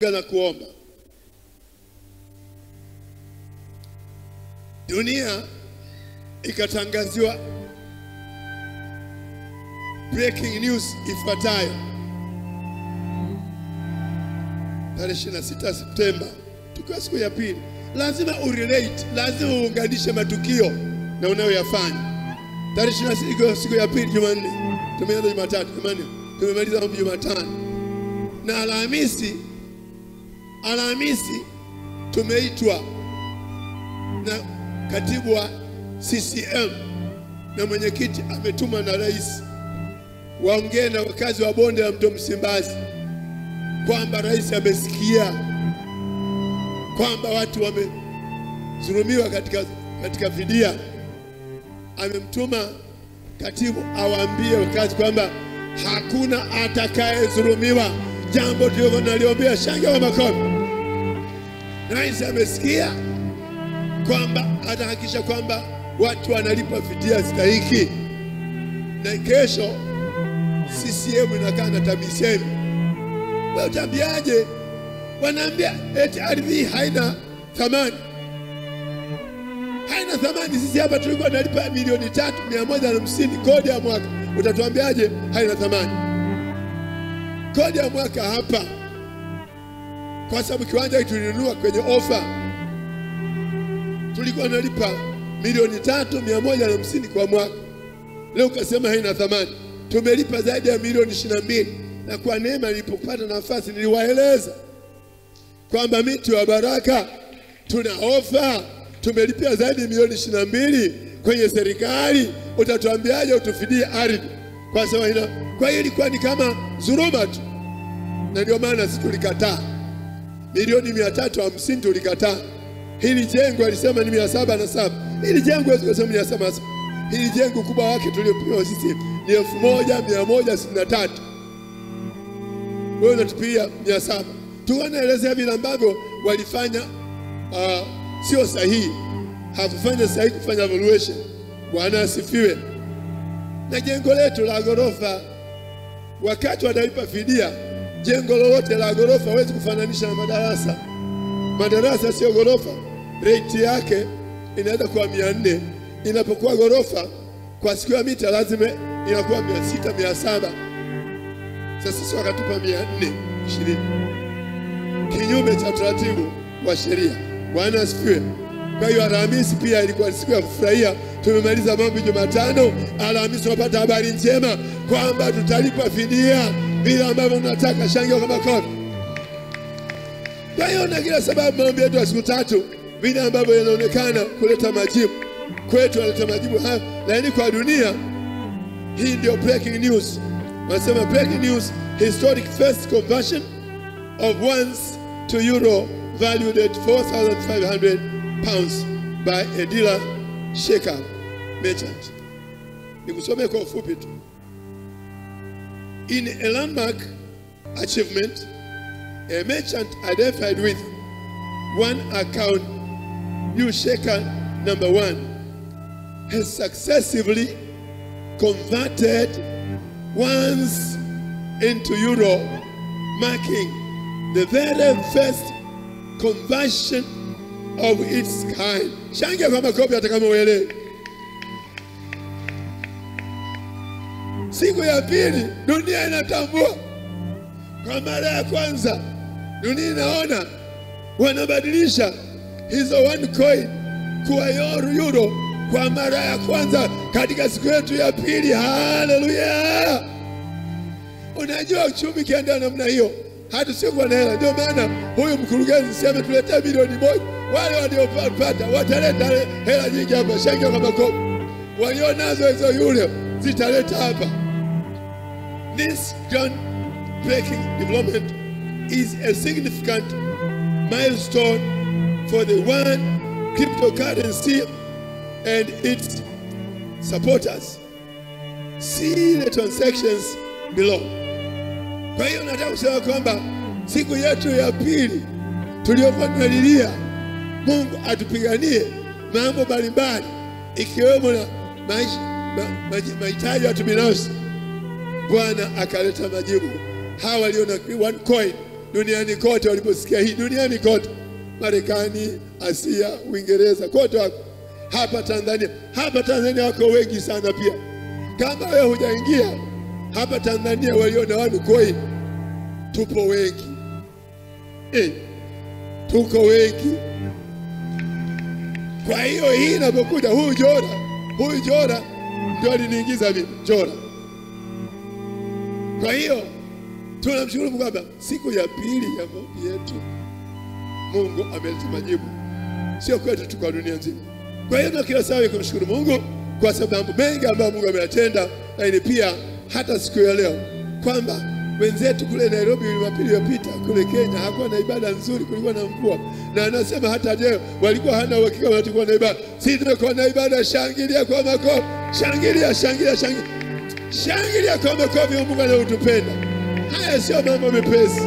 na kuomba. Dunia ikatangaziwa breaking news ifuatayo tarehe 26 Septemba, tukiwa siku ya pili. Lazima urelate, lazima uunganishe matukio na unayoyafanya. Tarehe 26 siku, ya pili, Jumanne tumeanza, Jumatatu, Jumanne tumemaliza Jumatano na Alhamisi, Alhamisi tumeitwa na katibu wa CCM na mwenyekiti ametuma na rais waongee na wakazi wa bonde la mto Msimbazi kwamba rais amesikia kwamba watu wamezulumiwa katika, katika fidia. Amemtuma katibu awaambie wakazi kwamba hakuna atakayezulumiwa. jambo tulilo naliombea. Shangwe wa makofi. Rais amesikia kwamba atahakikisha kwamba watu wanalipa fidia stahiki, na kesho CCM inakaa na TAMISEMI. Wewe utaambiaje? Wanaambia eti ardhi haina thamani, haina thamani. Sisi hapa tulikuwa tunalipa milioni tatu mia moja na hamsini kodi ya mwaka, utatuambiaje haina thamani? Kodi ya mwaka hapa, kwa sababu kiwanja tulinunua kwenye ofa, tulikuwa nalipa milioni tatu mia moja na hamsini kwa mwaka. Leo ukasema haina thamani, tumelipa zaidi ya milioni ishirini na mbili. Na kwa neema, nilipopata nafasi niliwaeleza kwamba miti wa Baraka. Tuna ofa, tumelipia zaidi ya milioni ishirini na mbili kwenye serikali. Utatuambiaje utufidie ardhi? Kwa sababu? Kwa hiyo ilikuwa ni kama dhuluma tu, na ndio maana sisi tulikataa milioni mia tatu hamsini tulikataa. Hili jengo alisema ni mia saba na saba hili jengo wezi mia saba na saba hili jengo kubwa wake tuliopewa sisi ni elfu moja mia moja sitini na tatu wewe unatupia mia saba tuwanaelezea vile ambavyo walifanya uh, sio sahihi, hakufanya sahihi kufanya valuation. Bwana asifiwe. Na jengo letu la ghorofa, wakati wanalipa fidia, jengo lolote la ghorofa hawezi kufananisha na madarasa. Madarasa sio ghorofa, rate yake inaweza kuwa mia nne inapokuwa ghorofa kwa siku ya mita lazima inakuwa mia sita mia saba Sasa sisi wakatupa mia nne ishirini kinyume cha utaratibu wa sheria. Bwana asifiwe. Kwa hiyo Alhamisi pia ilikuwa siku ya kufurahia. Tumemaliza mambo Jumatano, Alhamisi tunapata habari njema kwamba tutalipa fidia vile ambavyo mnataka, shangilia kwa makofi. Kwa hiyo na kila sababu maombi yetu ya siku tatu vile ambavyo yanaonekana kuleta majibu kwetu, analeta majibu haya, lakini kwa dunia hii ndio breaking news. Wanasema breaking news, historic first conversion of ones to euro valued at 4,500 pounds by a dealer shaker merchant. Nikusomee kwa ufupi tu. In a landmark achievement, a merchant identified with one account, new shaker number one, has successively converted ones into euro, marking the very first conversion of its kind. Siku ya pili dunia inatambua kwa mara ya kwanza, dunia inaona wanabadilisha hizo one coin kuwa euro, kwa mara ya kwanza katika siku yetu ya pili. Haleluya! Unajua uchumi kienda namna hiyo hatusiokuwa na hela. Ndio maana huyu mkurugenzi sema tuletee bilioni moja, wale waliopata wataleta hela nyingi hapa. Shangia kwa makofi, walionazo hizo yule zitaleta hapa. This groundbreaking development is a significant milestone for the one cryptocurrency and its supporters. See the transactions below. Kwa hiyo nataka kusema kwamba siku yetu ya pili tuliyokuwa tunalilia Mungu atupiganie mambo mbalimbali ikiwemo na mahitaji ya watu binafsi, Bwana akaleta majibu. Hawa walio na one coin duniani kote waliposikia hii, duniani kote, Marekani, Asia, Uingereza, kote wako hapa Tanzania. Hapa Tanzania wako wengi sana pia. Kama wewe hujaingia hapa Tanzania, waliona one coin tupo wengi eh, tuko wengi. Kwa hiyo hii inapokuja, huyu Jora, huyu Jora ndio aliniingiza mimi Jora. Kwa hiyo tunamshukuru Mungu kwamba siku ya pili ya maombi yetu Mungu ameleta majibu, sio kwetu tu, kwa dunia nzima. Kwa hiyo kila saa kumshukuru Mungu kwa sababu mengi ambayo Mungu ameyatenda, lakini pia hata siku ya leo kwamba wenzetu kule Nairobi Jumapili iliyopita kule Kenya hakuwa na ibada nzuri, kulikuwa na mvua, na anasema hata leo walikuwa hana uhakika watakuwa na ibada. Sisi tumekuwa na ibada. Shangilia kwa makofi, shangilia, shangilia, shangilia, shangilia kwa makofi. Mungu anayotupenda. Haya sio mambo mepesi.